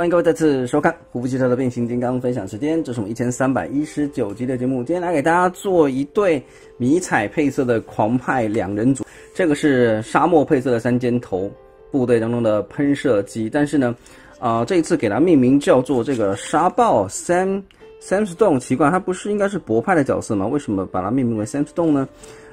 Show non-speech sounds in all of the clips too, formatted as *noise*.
欢迎各位再次收看虎扑汽车的变形金刚分享时间，这是我们一千三百一十九集的节目。今天来给大家做一对迷彩配色的狂派两人组，这个是沙漠配色的三尖头部队当中的喷射机，但是呢，啊、这一次给它命名叫做这个沙暴 Sam Sam Stone，奇怪，它不是应该是博派的角色吗？为什么把它命名为 Sam Stone 呢？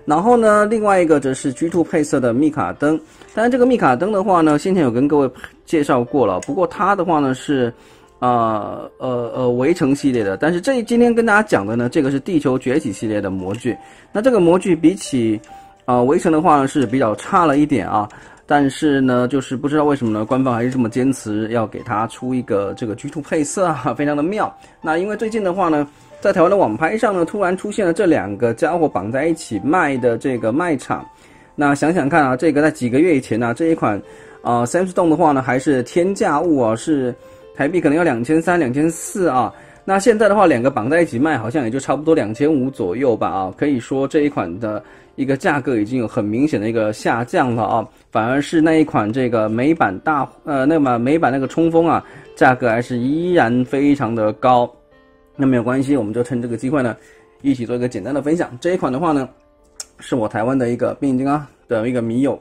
然后呢，另外一个则是 G2 配色的密卡灯。当然，这个密卡灯的话呢，先前有跟各位介绍过了。不过它的话呢是，呃呃呃围城系列的。但是这今天跟大家讲的呢，这个是地球崛起系列的模具。那这个模具比起啊围城的话呢是比较差了一点啊。但是呢，就是不知道为什么呢，官方还是这么坚持要给它出一个这个 G2 配色啊，*laughs* 非常的妙。那因为最近的话呢。在台湾的网拍上呢，突然出现了这两个家伙绑在一起卖的这个卖场。那想想看啊，这个在几个月以前呢、这一款啊、呃、三十栋的话呢，还是天价物啊，是台币可能要两千三、两千四啊。那现在的话，两个绑在一起卖，好像也就差不多两千五左右吧啊。可以说这一款的一个价格已经有很明显的一个下降了啊。反而是那一款这个美版大呃，那么美版那个冲锋啊，价格还是依然非常的高。那没有关系，我们就趁这个机会呢，一起做一个简单的分享。这一款的话呢，是我台湾的一个变形金刚的一个迷友，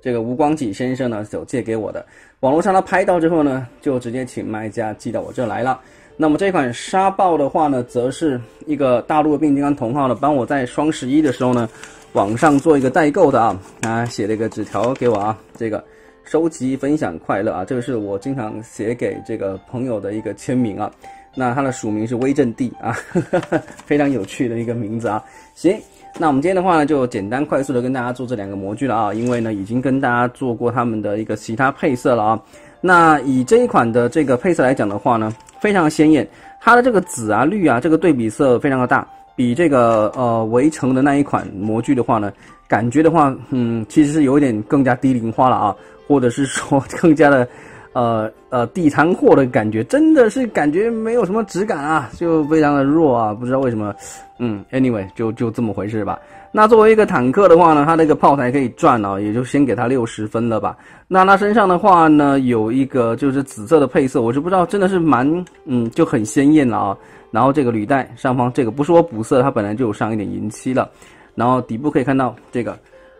这个吴光启先生呢所借给我的。网络上他拍到之后呢，就直接请卖家寄到我这来了。那么这款沙暴的话呢，则是一个大陆的变形金刚同号呢，帮我在双十一的时候呢，网上做一个代购的啊，啊写了一个纸条给我啊，这个收集分享快乐啊，这个是我经常写给这个朋友的一个签名啊。那它的署名是威震帝啊，呵 *laughs* 呵非常有趣的一个名字啊。行，那我们今天的话呢，就简单快速的跟大家做这两个模具了啊，因为呢已经跟大家做过他们的一个其他配色了啊。那以这一款的这个配色来讲的话呢，非常鲜艳，它的这个紫啊、绿啊，这个对比色非常的大，比这个呃围城的那一款模具的话呢，感觉的话，嗯，其实是有点更加低龄化了啊，或者是说更加的。呃呃，地摊货的感觉真的是感觉没有什么质感啊，就非常的弱啊，不知道为什么。嗯，anyway，就就这么回事吧。那作为一个坦克的话呢，它那个炮台可以转啊，也就先给它六十分了吧。那它身上的话呢，有一个就是紫色的配色，我是不知道，真的是蛮嗯就很鲜艳了啊。然后这个履带上方这个不是我补色，它本来就有上一点银漆了。然后底部可以看到这个。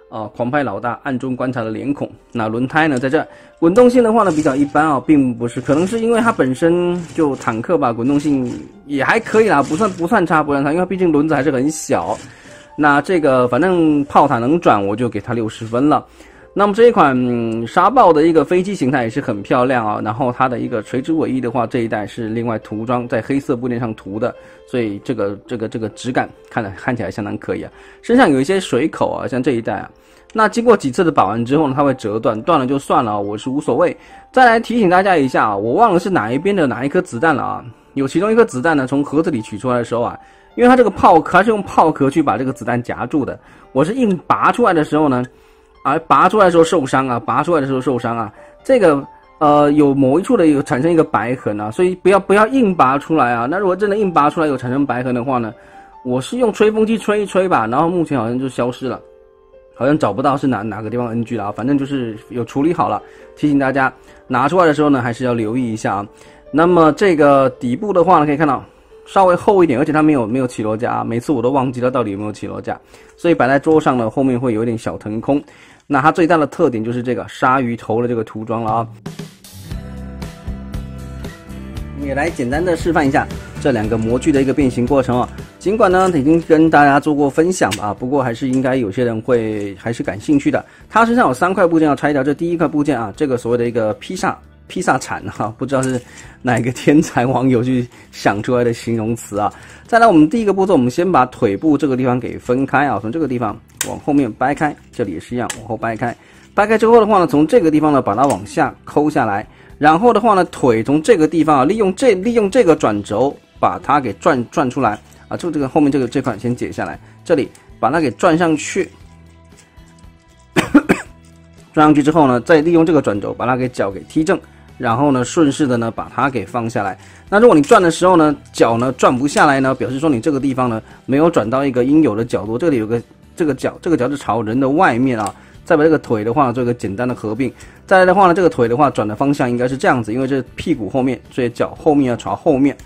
啊，狂派老大暗中观察的脸孔。那轮胎呢，在这滚动性的话呢比较一般啊，并不是，可能是因为它本身就坦克吧，滚动性也还可以啦，不算不算差，不算差，因为毕竟轮子还是很小。那这个反正炮塔能转，我就给它六十分了。那么这一款、沙暴的一个飞机形态也是很漂亮啊，然后它的一个垂直尾翼的话，这一代是另外涂装在黑色布垫上涂的，所以这个这个这个质感看着看起来相当可以啊。身上有一些水口啊，像这一代啊，那经过几次的把玩之后呢，它会折断，断了就算了，我是无所谓。再来提醒大家一下啊，我忘了是哪一边的哪一颗子弹了啊，有其中一颗子弹呢从盒子里取出来的时候啊，因为它这个炮壳是用炮壳去把这个子弹夹住的，我是硬拔出来的时候呢。啊，拔出来的时候受伤啊，拔出来的时候受伤啊，这个呃有某一处的有产生一个白痕啊，所以不要不要硬拔出来啊。那如果真的硬拔出来有产生白痕的话呢，我是用吹风机吹一吹吧，然后目前好像就消失了，好像找不到是哪哪个地方 NG 了啊，反正就是有处理好了。提醒大家拿出来的时候呢，还是要留意一下啊。那么这个底部的话呢，可以看到稍微厚一点，而且它没有没有起落架啊，每次我都忘记了到底有没有起落架，所以摆在桌上呢，后面会有点小腾空。那它最大的特点就是这个鲨鱼头的这个涂装了啊，也来简单的示范一下这两个模具的一个变形过程啊。尽管呢已经跟大家做过分享了啊，不过还是应该有些人会还是感兴趣的。它身上有三块部件要拆掉，这第一块部件啊，这个所谓的一个披萨披萨铲哈、*laughs* 不知道是哪个天才网友去想出来的形容词啊。再来，我们第一个步骤，我们先把腿部这个地方给分开啊，从这个地方往后面掰开，这里也是一样，往后掰开。掰开之后的话呢，从这个地方呢把它往下抠下来，然后的话呢，腿从这个地方啊，利用这利用这个转轴把它给转转出来啊，就这个后面这个这块先解下来，这里把它给转上去，转上去之后呢，再利用这个转轴把它给脚给踢正。然后呢，顺势的呢把它给放下来。那如果你转的时候呢，脚呢转不下来呢，表示说你这个地方呢没有转到一个应有的角度。这里有个这个角，这个角是朝人的外面啊。再把这个腿的话做一个简单的合并。再来的话呢，这个腿的话转的方向应该是这样子，因为这是屁股后面，所以脚后面要朝后面。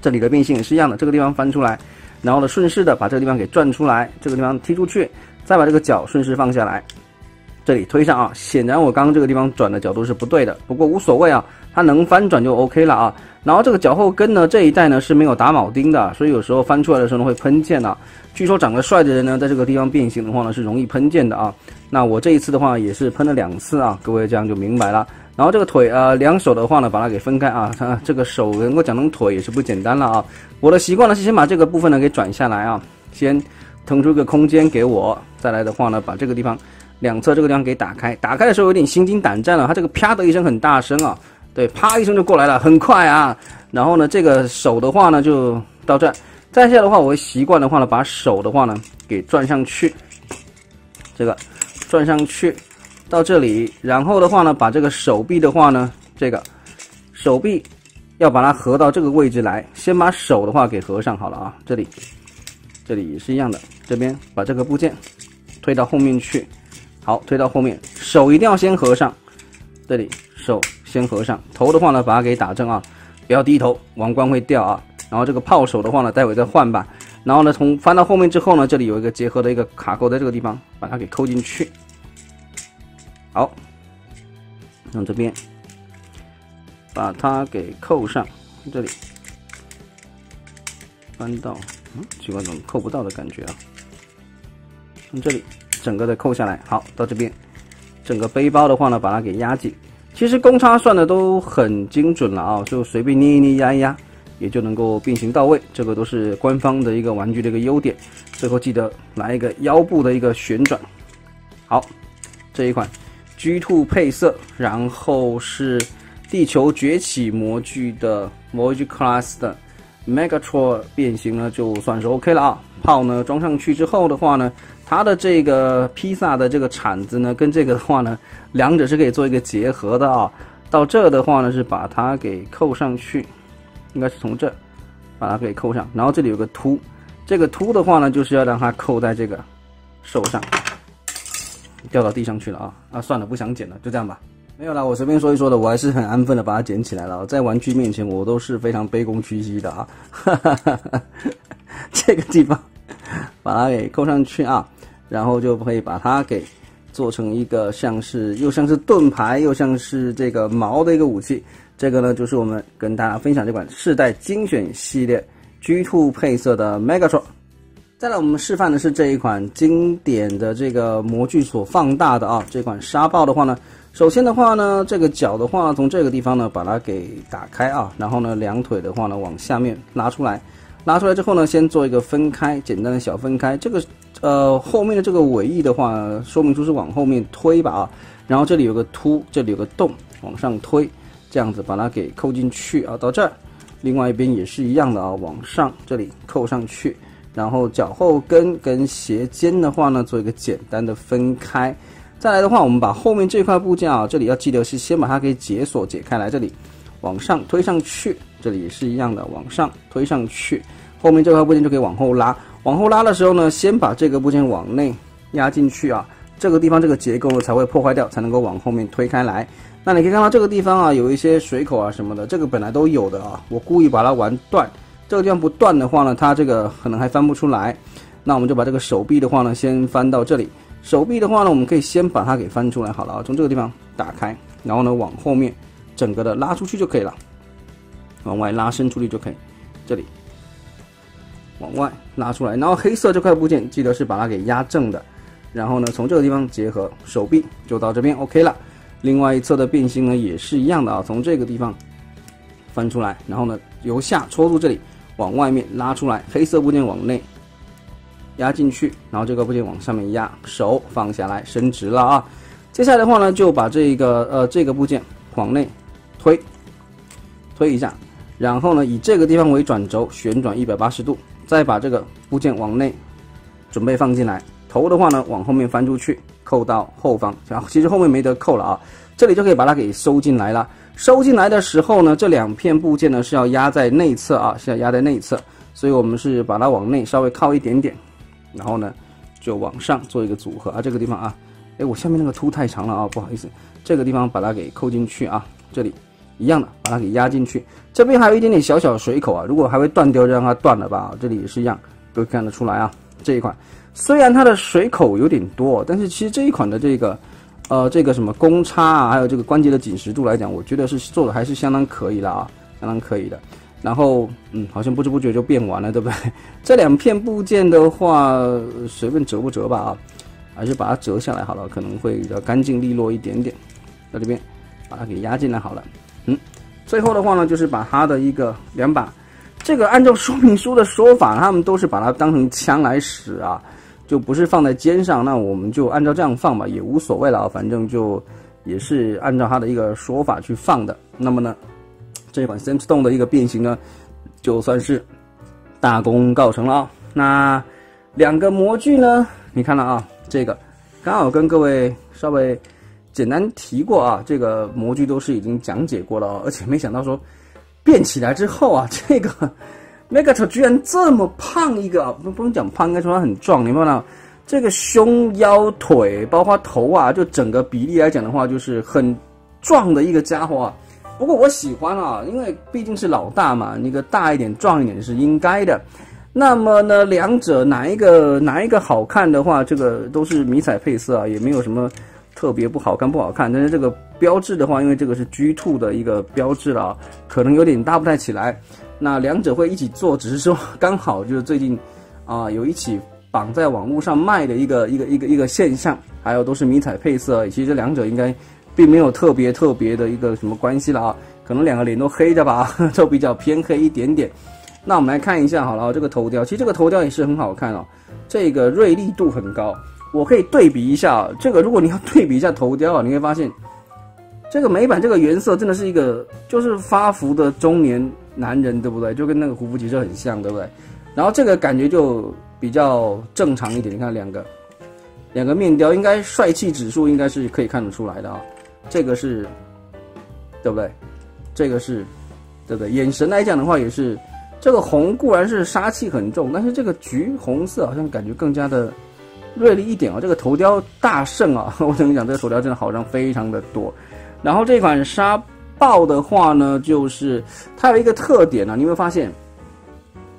这里的变形也是一样的，这个地方翻出来，然后呢顺势的把这个地方给转出来，这个地方踢出去，再把这个脚顺势放下来，这里推上啊。显然我刚刚这个地方转的角度是不对的，不过无所谓啊，它能翻转就 OK 了啊。然后这个脚后跟呢这一带呢是没有打铆钉的，所以有时候翻出来的时候呢会喷溅的。据说长得帅的人呢，在这个地方变形的话呢是容易喷溅的啊。那我这一次的话也是喷了两次啊，各位这样就明白了。然后这个腿呃两手的话呢，把它给分开啊，它 *laughs* 这个手能够讲成腿也是不简单了啊。我的习惯呢是先把这个部分呢给转下来啊，先腾出一个空间给我，再来的话呢把这个地方两侧这个地方给打开。打开的时候有点心惊胆战了，它这个啪的一声很大声啊。对，啪一声就过来了，很快啊。然后呢，这个手的话呢，就到这。再下的话，我习惯的话呢，把手的话呢给转上去，这个转上去到这里。然后的话呢，把这个手臂的话呢，这个手臂要把它合到这个位置来。先把手的话给合上好了啊，这里这里也是一样的。这边把这个部件推到后面去，好，推到后面，手一定要先合上，这里。手先合上，头的话呢，把它给打正啊，不要低头，王冠会掉啊。然后这个炮手的话呢，待会再换吧。然后呢，从翻到后面之后呢，这里有一个结合的一个卡扣，在这个地方把它给扣进去。好，从这边把它给扣上，这里翻到，嗯，奇怪，怎么扣不到的感觉啊？从这里整个的扣下来，好，到这边，整个背包的话呢，把它给压紧。其实公差算的都很精准了啊，就随便捏一捏、压一压，也就能够变形到位。这个都是官方的一个玩具的一个优点。最后记得来一个腰部的一个旋转。好，这一款 G Two 配色，然后是地球崛起模具的 Voyage Class 的 Megatron 变形呢，就算是 OK 了啊。炮呢装上去之后的话呢。它的这个披萨的这个铲子呢，跟这个的话呢，两者是可以做一个结合的啊。到这的话呢，是把它给扣上去，应该是从这把它给扣上。然后这里有个凸，这个凸的话呢，就是要让它扣在这个手上，掉到地上去了啊。啊，算了，不想捡了，就这样吧。没有了，我随便说一说的，我还是很安分的把它捡起来了。在玩具面前，我都是非常卑躬屈膝的啊。哈哈哈哈 *laughs* 这个地方把它给扣上去啊。然后就可以把它给做成一个像是又像是盾牌又像是这个矛的一个武器。这个呢就是我们跟大家分享这款世代精选系列 G2 配色的 Megatron。再来我们示范的是这一款经典的这个模具所放大的啊这款沙暴的话呢，首先的话呢这个脚的话从这个地方呢把它给打开啊，然后呢两腿的话呢往下面拉出来，拿出来之后呢先做一个分开，简单的小分开，这个。呃，后面的这个尾翼的话，说明书是往后面推吧啊，然后这里有个凸，这里有个洞，往上推，这样子把它给扣进去啊。到这儿，另外一边也是一样的啊，往上这里扣上去，然后脚后跟跟鞋尖的话呢，做一个简单的分开。再来的话，我们把后面这块部件啊，这里要记得是先把它给解锁解开来，这里往上推上去，这里也是一样的，往上推上去，后面这块部件就可以往后拉。往后拉的时候呢，先把这个部件往内压进去啊，这个地方这个结构呢才会破坏掉，才能够往后面推开来。那你可以看到这个地方啊，有一些水口啊什么的，这个本来都有的啊，我故意把它玩断。这个地方不断的话呢，它这个可能还翻不出来。那我们就把这个手臂的话呢，先翻到这里。手臂的话呢，我们可以先把它给翻出来好了啊，从这个地方打开，然后呢往后面 *laughs* 整个的拉出去就可以了，往外拉伸出去就可以，这里。往外拉出来，然后黑色这块部件记得是把它给压正的，然后呢从这个地方结合手臂就到这边 OK 了。另外一侧的变形呢也是一样的啊，从这个地方翻出来，然后呢由下戳住这里，往外面拉出来，黑色部件往内压进去，然后这个部件往上面压，手放下来伸直了啊。接下来的话呢就把这个呃这个部件往内推推一下，然后呢以这个地方为转轴旋转一百八十度。再把这个部件往内准备放进来，头的话呢往后面翻出去，扣到后方。然后其实后面没得扣了啊，这里就可以把它给收进来了。收进来的时候呢，这两片部件呢是要压在内侧啊，是要压在内侧，所以我们是把它往内稍微靠一点点，然后呢就往上做一个组合啊。这个地方啊，哎，我下面那个凸太长了啊，不好意思，这个地方把它给扣进去啊，这里一样的把它给压进去。这边还有一点点小小水口啊，如果还会断掉，就让它断了吧。这里也是一样，都看得出来啊。这一款虽然它的水口有点多，但是其实这一款的这个呃这个什么公差啊，还有这个关节的紧实度来讲，我觉得是做的还是相当可以的啊，相当可以的。然后嗯，好像不知不觉就变完了，对不对？这两片部件的话，随便折不折吧啊。还是把它折下来好了，可能会比较干净利落一点点。在这边把它给压进来好了。嗯，最后的话呢，就是把它的一个两把，这个按照说明书的说法，他们都是把它当成枪来使啊，就不是放在肩上。那我们就按照这样放吧，也无所谓了啊，反正就也是按照它的一个说法去放的。那么呢，这款 Sam Stone 的一个变形呢，就算是大功告成了啊。那两个模具呢，你看了啊？这个刚好跟各位稍微简单提过啊，这个模具都是已经讲解过了，而且没想到说变起来之后啊，这个 Megatron 居然这么胖一个，不不能讲胖，应该说它很壮。你看到这个胸腰腿，包括头啊，就整个比例来讲的话，就是很壮的一个家伙。啊。不过我喜欢啊，因为毕竟是老大嘛，那个大一点、壮一点是应该的。那么呢，两者哪一个哪一个好看的话，这个都是迷彩配色啊，也没有什么特别不好看不好看。但是这个标志的话，因为这个是 G Two 的一个标志了啊，可能有点搭不太起来。那两者会一起做，只是说刚好就是最近啊有一起绑在网络上卖的一个一个一个一个现象，还有都是迷彩配色。其实这两者应该并没有特别特别的一个什么关系了啊，可能两个脸都黑的吧，*laughs* 都比较偏黑一点点。那我们来看一下好了，这个头雕其实这个头雕也是很好看哦，这个锐利度很高。我可以对比一下，这个如果你要对比一下头雕啊，你会发现这个美版这个原色真的是一个就是发福的中年男人，对不对？就跟那个胡夫骑车很像，对不对？然后这个感觉就比较正常一点，你看两个两个面雕，应该帅气指数应该是可以看得出来的啊。这个是，对不对？这个是，对不对？眼神来讲的话也是。这个红固然是杀气很重，但是这个橘红色好像感觉更加的锐利一点啊！这个头雕大圣啊！*laughs* 我跟你讲，这个头雕真的好像非常的多。然后这款沙豹的话呢，就是它有一个特点呢，你会发现，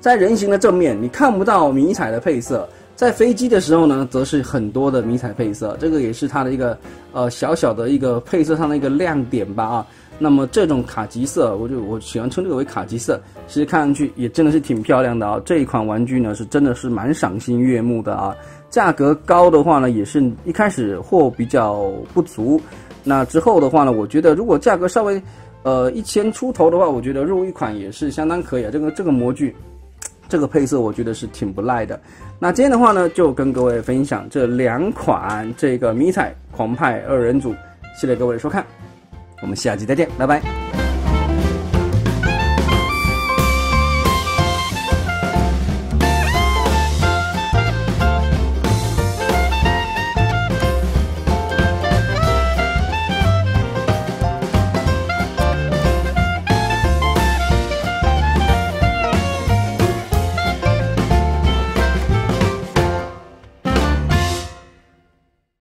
在人形的正面你看不到迷彩的配色，在飞机的时候呢，则是很多的迷彩配色，这个也是它的一个呃小小的一个配色上的一个亮点吧啊。那么这种卡其色，我就我喜欢称这个为卡其色，其实看上去也真的是挺漂亮的啊。这一款玩具呢，是真的是蛮赏心悦目的啊。价格高的话呢，也是一开始货比较不足，那之后的话呢，我觉得如果价格稍微，呃一千出头的话，我觉得入一款也是相当可以啊。这个这个模具，这个配色我觉得是挺不赖的。那今天的话呢，就跟各位分享这两款这个迷彩狂派二人组，谢谢各位收看。我们下期再见，拜拜。